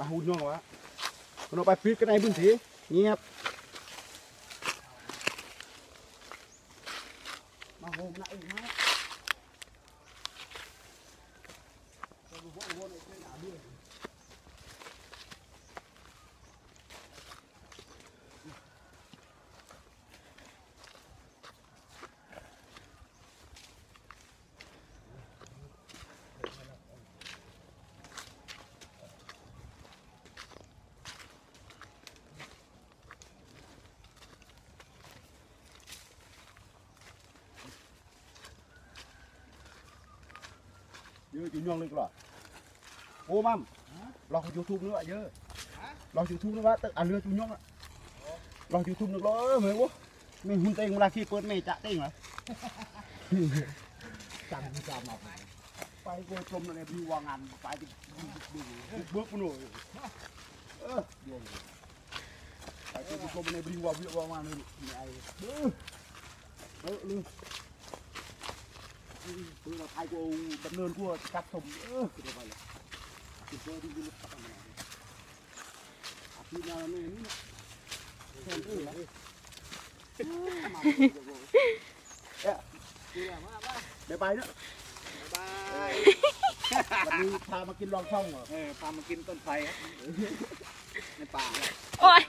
Ah, hunyong, Pak. Kena papir kena air bunti. Nyiap. dơ chú nhường lực rồi ô mắm lo cái youtube nữa dơ lo youtube nữa bác ăn à, lừa chú nhường ạ. Lo youtube được lo mấy quá. Mình hun tay là khi quên mày chạ tay mà. Chẳng sao mà phải. Vô trôm là đẹp như hoàng ngàn phải bước nổi. Phải vô trôm là đẹp như hoàng ngàn này ai đưa đưa ปืนเราไทยกูดำเนินกูจับสมเออเดี๋ยวไปเลยติดตัวที่ดูตัดมาอาพี่นาไม่นี่นะแค่นี้แหละเดี๋ยวไปเนาะบายวันนี้พามากินลองช่องเหรอเออพามากินต้นไผ่ครับในป่าเนี่ยโอ้ย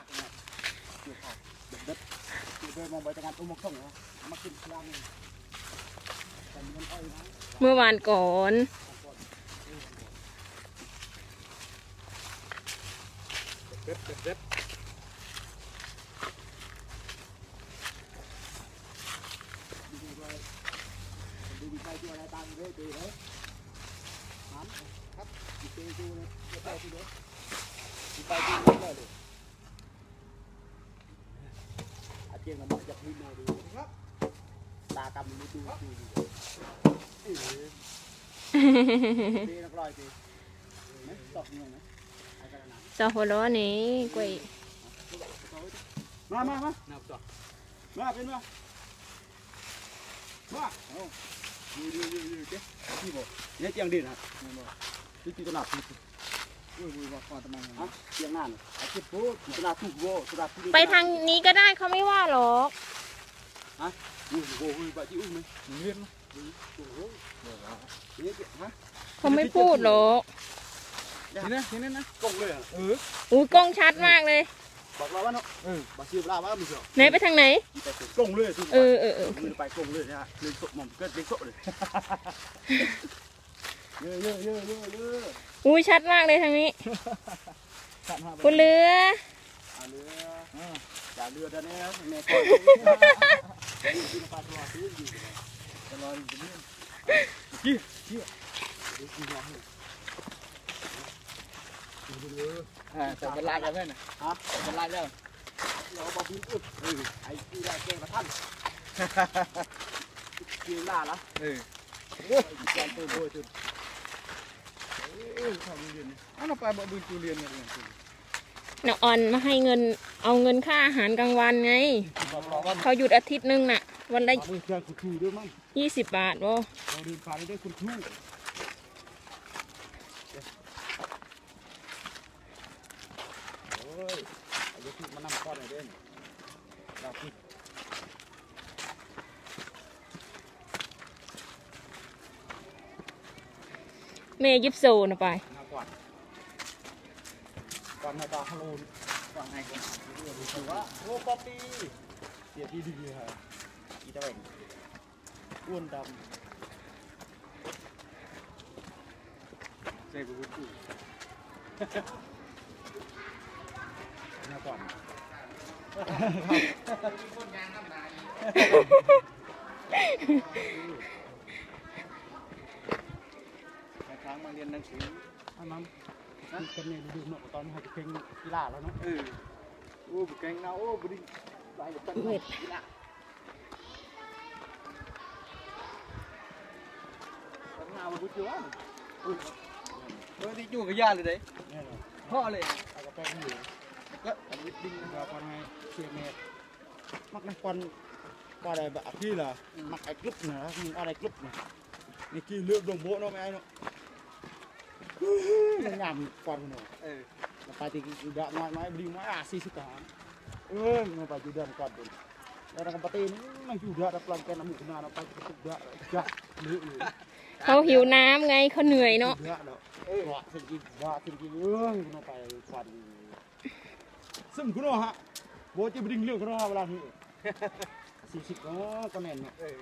เดี๋ยวเด็ดเดี๋ยวไปมองไปทางการอุ้มช่องเหรอมากินครั้งแต่มันอ้อยนะ เมื่อวานก่อนเด็ดเด็ดเด็ดดูไปดูไปตัวอะไรตามเรื่อยๆเลยหันครับดูไปดูเลยไปดูเลยไปดูเลยอาจียงมันจะพิมพ์มดูครับ ตากำมือดูดูดูเออดีนักลอยดีไม่ตกเงี้ยนะไอ้กระนั้นซอโฮโลนี่กล้วยมามามานับต่อมาเป็นมามาเอาดูดูดูดูเจ๊ที่บอกเนี่ยเจียงดินฮะเนี่ยบอกที่ที่ตลาดที่อุ้ยอุ้ยว่าควาทำไมฮะเจียงนั่นไอ้เจ็บปุ๊บตลาดทุกโวตลาดทุกไปทางนี้ก็ได้เขาไม่ว่าหรอก อุ้ยโว้ยบะจิ้วไหมเลี้ยนโอ้โหเนี่ยฮะเขาไม่พูดหรอกทีนี้ทีนี้นะกงเลยอะเอออุ้ยกล้องชัดมากเลยบอกเราว่าเนาะเออบอกชื่อเราว่ามึงเหรอไหนไปทางไหนแต่กงเลยทุกเออเออเออมือไปกงเลยนะฮะเลยสดหม่อมก็เลยสดเลยเยอะเยอะเยอะเยอะเยอะอุ้ยชัดมากเลยทางนี้ขันห้าคุณเรือ à lừa trả lừa ra nè mẹ coi đi đi pha cho thứ gì ตลอดอยู่นี่ kia kia đi đi ra hết อ่าแต่เป็นลายแล้วแม่น่ะ hả เป็นลายแล้ว nó bao pin ướt ừ ai đi ra kêu là thân kia là đó เออ ôi toàn tôi thôi thôi เออทำเรียนอ้าวเราไปบ่บืนตูเรียนเนี่ย น้องออนมาให้เงินเอาเงินค่าอาหารกลางวันไง เขาหยุดอาทิตย์หนึ่งน่ะ วันละยี่สิบบาทวะเมย์ยิบโซนะไป ก่อนก่อนมาต่อฮัลโหลก่อนไงก่อนถือว่าโอ้ป๊อปปี้เสียที่ดีฮะอีตะแหว่งอ้วนดำใส่บุกุมาก่อนครั้งมาเรียนหนังสืออัน นั้นนั่นเป็นเนี่ยดูเนาะตอนให้เก่งกีฬาแล้วเนาะเออโอ้บุกแกงนาโอ้บุดิไปกับตั้งเม็ดกีฬาตั้งนาบุกจ้วอุ้ยเออที่จู่กับยาเลยเด้เนี่ยเนาะพ่อเลยเอากระแปงอยู่ก็อันนี้ดิ้งเราคนให้เสียเมตรมักในคนก็อะไรแบบพี่เหรอมักไอ้กรุ๊ปเนาะอะไรกรุ๊ปเนาะนี่กี่เลือกดงโบเนาะไม่ไอ้เนาะ งามก่อนหน่อยเออ Lepas tu juga mai mai beli mai asih suka. Eh, ngapa juga dekat tu. Orang kempati ni memang juga ada pelanggan namu kena apa juga juga lu lu. เขาหิวน้ำไงเขาเหนื่อยเนาะ Juga dak. Eh, wak segi wak segi eh kena pai kuat. Sem kena ha. Bo ti bring leu kena belah ni. Sisik oh konen. เออ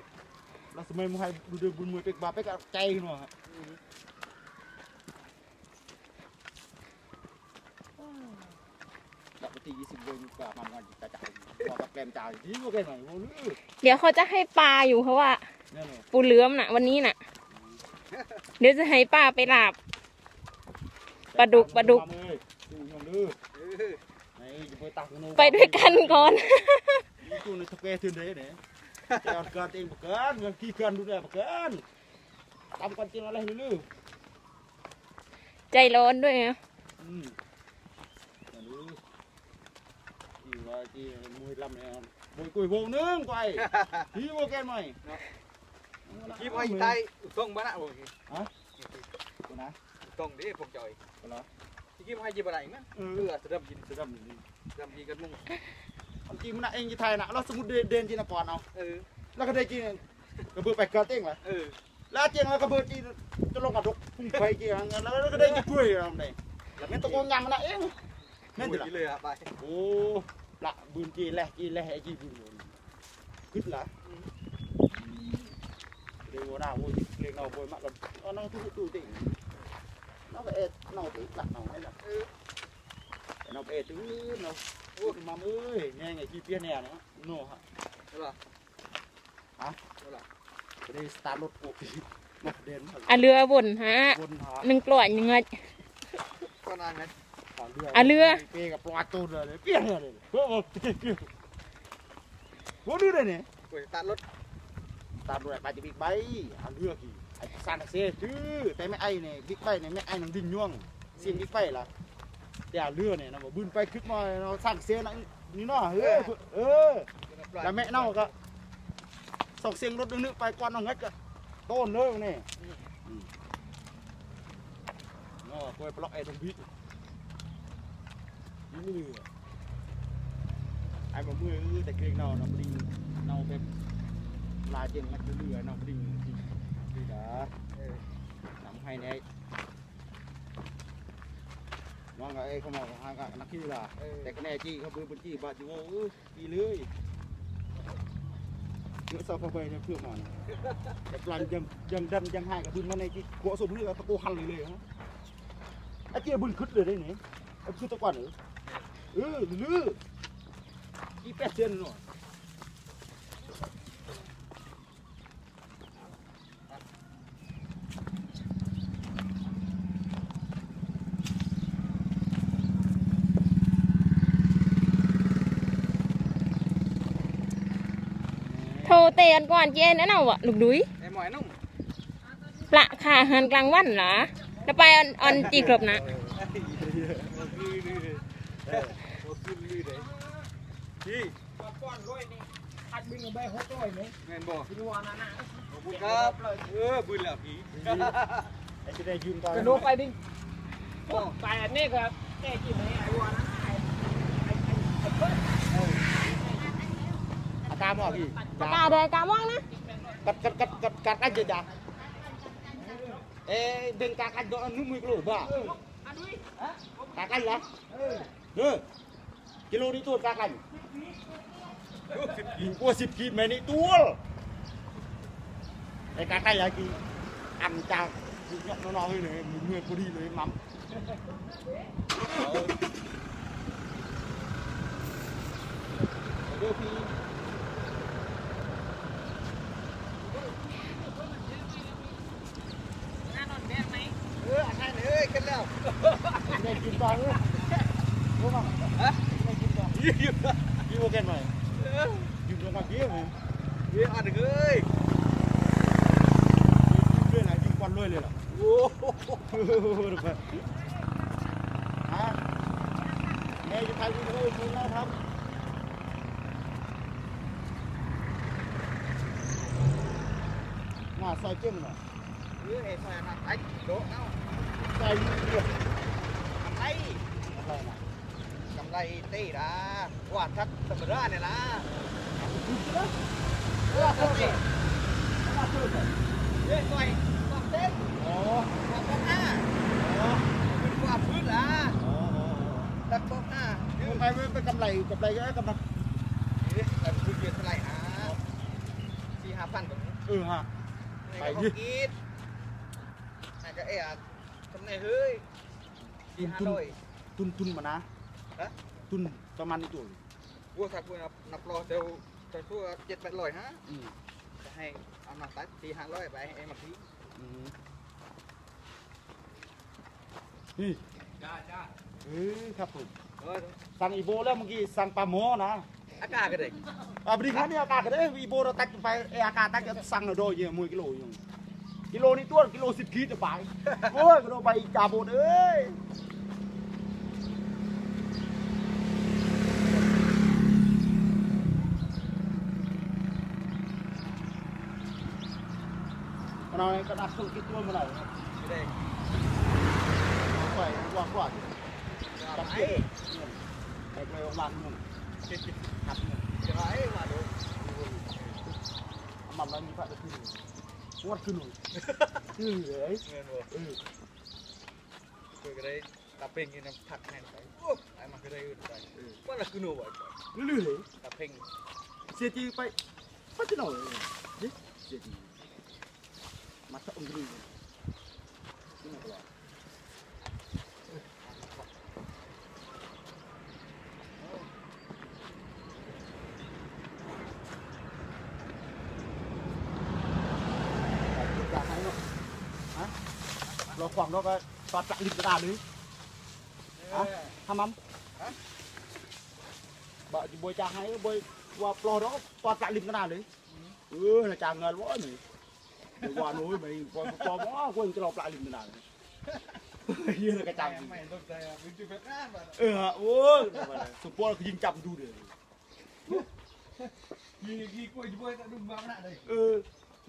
Lah semai mu hai duduk bun mu pek bape ka cai kena ha. Tak peti isi boy muka mamang cacak. Bawa kem cai. Ni mo kem mai. Mo lu. เดี๋ยวเขาจะให้ปลาอยู่เพราะว่า Nè nè. ปูเหลือมน่ะ วันนี้น่ะ เดี๋ยวจะให้ป้าไปลาบ ปลาดุกปลาดุกดูยองดื้อเออไหนจะไปตักโน่ไปด้วยกันก่อนนี่กูในทะเกทืนเด้เนี่ยจะเอาเกินเองเกินเงินขี้เกินดูแลเกินทำกันจริงอะไรลื้อใจร้อนด้วยนะอืมอย่าลื้อที่ ว่าที่มวยลำเนี่ยมวยกุยโบนึงไปที่โบแกนใหม่คิดว่าอีใต้ตรงบ้านอะโอเคกูนะตรงดิพวกจอยก็เหรอที่คิดว่าให้จีบอะไรมั้งเอเอออสะดับยินจะทำอย่างนี้สะดับยินกันมุ่งจริงมันเองจะไทยนะเราสมมติเดินจีนก่อนเอาเออแล้วก็ได้จีนกระเบื้องไปเกินเต้งเลยเออแล้วเจียงแล้วก็เบอร์จีจะลงกับดกพุ่งไฟเจียงแล้วก็ได้จะช่วยเราได้แล้วแม่ตะโกนยำมันเองนั่นนั่นสิสิล่ะเลยอะไปโอ้ละบืนจีแลจีแลไอ้จีบืนขึ้นละเดี๋ยวหน้าโว้ยเลี้ยงเราโวยมากเราเอาน้องตู้ตู้ติน้องก็เอ็ดน้องติหลักน้องไอ้ละน้องเอ็ดตื้อน้องโอ้มาเอ้ยแง่ไงจีเปียเนี่ยนะโน่ฮะใช่ป่ะจะได้สตาร์ทรถปุ๊บมาเดินอะเรือบนฮะบนหาหนึ่งกล่อยหนึ่งเงยก็นานไงอะเรือเปกับปลาตัวเลยเปี้ยเลยโอ้โหโอ้ดูเลยเนี่ยกูจะตัดรถตามด้วยไปจะบิ๊กไบอันเรือกี่ไอ้ซานเซ่ชื่อแต่ไม่ไอ้เนี่ยบิ๊กไบเนี่ยไม่ไอ้นังดิ่งย่วงเสียงบิ๊กไบล่ะแต่เรือเนี่ยนะบอกบุญไปขึ้นมาเราสร้างเสียงนี่เนาะเออเออแล้วแม่เน่าก็ส่งเสียงรถนึกไปก่อนน้องงัดก็ต้นเลยนี่เนาะกล้วยปลอกไอ้ตรง บิ๊กนี่นี่เลย ai mà mưa ư tại kia nào nó đi nào bếp là chừng nó cứ lừa nó đi đi đi đó nằm hay này nó ngay không mà hai cái nó kia là แต่ cái này chi không bữa chi bà chú ư chi lưới nữa sao không về nó phương mà đẹp làm dần dần đâm dần hai cái bưng này chi gõ sụp lưới tao cô hằn lưới lưới hả cái kia bưng khứt rồi đây này em cứ tao quản nữa ừ lưới กี่แปดเดือนห น่อยโทรเตือนก่อนเจนนั่นเอาอะลูกดุยไอ้หมอยนุ่มละค่ะอาหารกลางวันเหรอจะไปออนออนจีกรบนะ โอคือลือโอคือลือเลย พี่อัดบินกับใบหกร้อยไหมแม่นบอกดูว่านั่นนะขอบคุณครับเออบุญแล้วพี่ไอ้ที่ได้ยืนก่อนกระโดดไปดิไปอันนี้ก็แก้กินไอ้วัวนะไอ้ไอ้ไอ้เพิ่นอาตามอะพี่ปากกาแดงกาม่ว งนะกัดกัดกัดกัดกัด aja dah eh den kakak do anu mui kelo ba kakak lah eh kilo ni tu kakak gua sip ki main ni tuol eh kakak lagi ăn cha nhọn nó nói này mình người có đi lấy mắm Đưa phi เอออันนั้นเอ้ยกันแล้ว Này kiếm vào nữa. Đúng không? Hả? Này kiếm vào. ยืม Kiếm vào cái này. Kiếm vào ngoài kia mà. ยืมอันหนึ่งเอ้ย Kiếm lên là kiếm quan lôi lên là. โอ้โห Được rồi. Hả? Nghe cho thầy cũng hơi muốn nào không? Mà sao chân mà. เออไอ้ซอยนั้นไอ้โดดเอ้าใส่เรื่องกำไรอะไรนะกำไร ตีนะว่าทักธรรมดาเนี่ยนะเออเออเออมาช่วยหน่อยเฮ้ยซอยสองเต้นอ๋อสองหน้าอ๋อเป็นกว่าพื้นละอ๋ออ๋อตัดสองหน้าอ๋อใครไม่เป็นกำไรกำไรก็กำไรเอ๊ะแต่พื้นเยอะเท่าไหร่นะสี่ห้าพันแบบนี้เออฮะไปดิกีดนั่นก็เอ๊ะทำไงเฮ้ยสี่ห้าร้อยทุนทุนมานะฮะทุนประมาณนี้ตัววัวสักวัวนับนับรอเดี๋ยวจะชั่วเจ็ดแปดร้อยฮะอืมจะให้เอาหนักตัดสี่ห้าร้อยไปให้เอ็มมาทีอืม นี่จ้าจ้าเออครับผมเออสั่งอีโบแล้วเมื่อกี้สั่งปลาหมอนะอากาศก็ได้อ่าบริการนี่อากาศก็ได้อีโบเราตัดไปเอออากาศตัดจะสั่งเราโดยเยอะมวยกิโลอยู่กิโลนี่ตัวกิโลสิบขีดจะไปโอ้ยกิโลไปจาโบดเอ้ยมันเอาไอ้กระดาษสุกิตัวมาไหนไม่ได้ไป วางกว่าจะจับไปเก็บไอ้ไม่วางมึงหัดมึงจะไปมาดูมันมันมีพระตะกี้วัดขึ้นหน่อยคือเลยเงินวัวเออคือก็ได้ตาเพ่งกินน้ำผักแห้งไปโอ้ไอ้มันก็ได้อื่นไปว่าละคือหนูบ่อยลื่นเลยตาเพ่งเสียจีไปปัจจุบันเลยดิเสียจีมาสักองค์นึงนี่มันก็ว่าอยากให้เนาะฮะ เราความเราก็ตอดจักริบกระดาษเลย Hả? Hâm ấm Bà chỉ bôi chàng hay bôi qua plo đó qua cạn lim cái nào đấy Ừ là chàng ngờ quá mày Để qua núi mày qua qua bó quên cái lọc lại lim cái nào đấy Như là cái ไม่ chàng ไม่ต้องใจอะเป็นจุดแบบนั้นแบบ Ừ hả ôi Sụp bó là cái dinh chậm đu được ยี่ยี่กล้วยกล้วยต้องมาหน้าเลย Ừ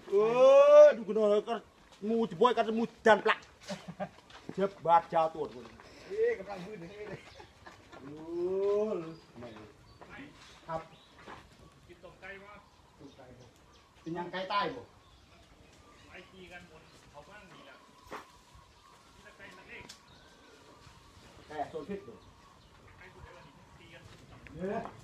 Ừ đu cái nó có mù chỉ bôi cái mù tràn plak Chếp bát chào tuột rồi เอ๊ะกำลังพื้นนี่เลย Ừ mày Học กินตกไก่มา Thì nhang cái tay bộ ไอทีกันบนเขาบ้างนี่แหละที่ตะไก่นั่นเอง Cái xôn phết rồi ไก่ตัวเดียวนี่ตีกัน Yeah.